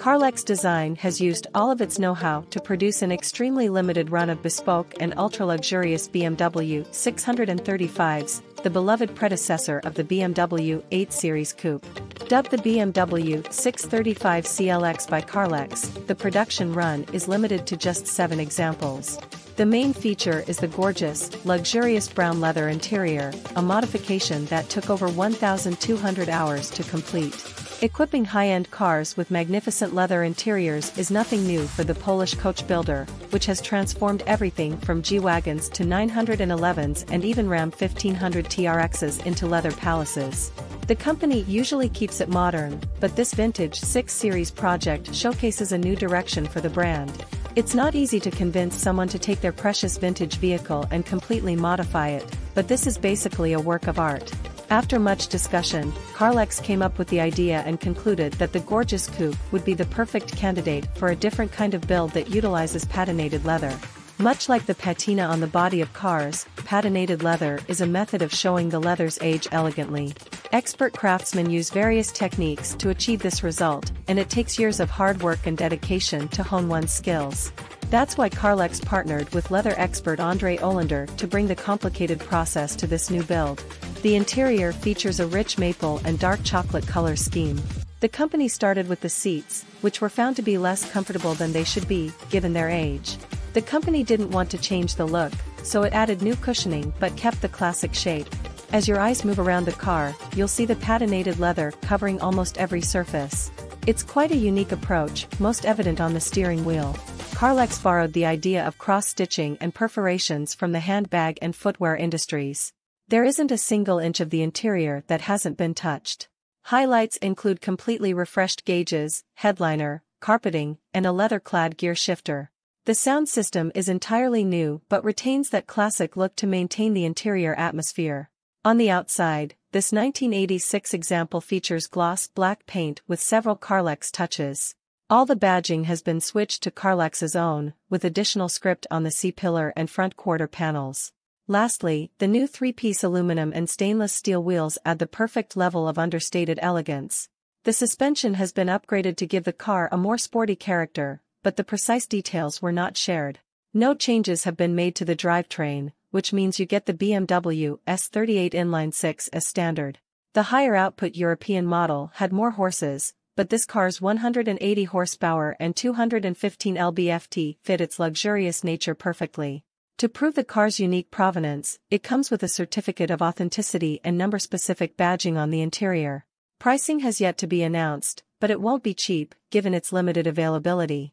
Carlex Design has used all of its know-how to produce an extremely limited run of bespoke and ultra-luxurious BMW 635s, the beloved predecessor of the BMW 8 Series Coupe. Dubbed the BMW 635 CLX by Carlex, the production run is limited to just seven examples. The main feature is the gorgeous, luxurious brown leather interior, a modification that took over 1,200 hours to complete. Equipping high-end cars with magnificent leather interiors is nothing new for the Polish coach builder, which has transformed everything from G-Wagens to 911s and even Ram 1500 TRXs into leather palaces. The company usually keeps it modern, but this vintage 6 Series project showcases a new direction for the brand. It's not easy to convince someone to take their precious vintage vehicle and completely modify it, but this is basically a work of art. After much discussion, Carlex came up with the idea and concluded that the gorgeous coupe would be the perfect candidate for a different kind of build that utilizes patinated leather. Much like the patina on the body of cars, patinated leather is a method of showing the leather's age elegantly. Expert craftsmen use various techniques to achieve this result, and it takes years of hard work and dedication to hone one's skills. That's why Carlex partnered with leather expert Andre Olander to bring the complicated process to this new build. The interior features a rich maple and dark chocolate color scheme. The company started with the seats, which were found to be less comfortable than they should be, given their age. The company didn't want to change the look, so it added new cushioning but kept the classic shape. As your eyes move around the car, you'll see the patinated leather covering almost every surface. It's quite a unique approach, most evident on the steering wheel. Carlex borrowed the idea of cross-stitching and perforations from the handbag and footwear industries. There isn't a single inch of the interior that hasn't been touched. Highlights include completely refreshed gauges, headliner, carpeting, and a leather-clad gear shifter. The sound system is entirely new but retains that classic look to maintain the interior atmosphere. On the outside, this 1986 example features gloss black paint with several Carlex touches. All the badging has been switched to Carlex's own, with additional script on the C-pillar and front quarter panels. Lastly, the new three-piece aluminum and stainless steel wheels add the perfect level of understated elegance. The suspension has been upgraded to give the car a more sporty character, but the precise details were not shared. No changes have been made to the drivetrain, which means you get the BMW S38 inline 6 as standard. The higher output European model had more horses, but this car's 180 horsepower and 215 lb-ft fit its luxurious nature perfectly. To prove the car's unique provenance, it comes with a certificate of authenticity and number-specific badging on the interior. Pricing has yet to be announced, but it won't be cheap, given its limited availability.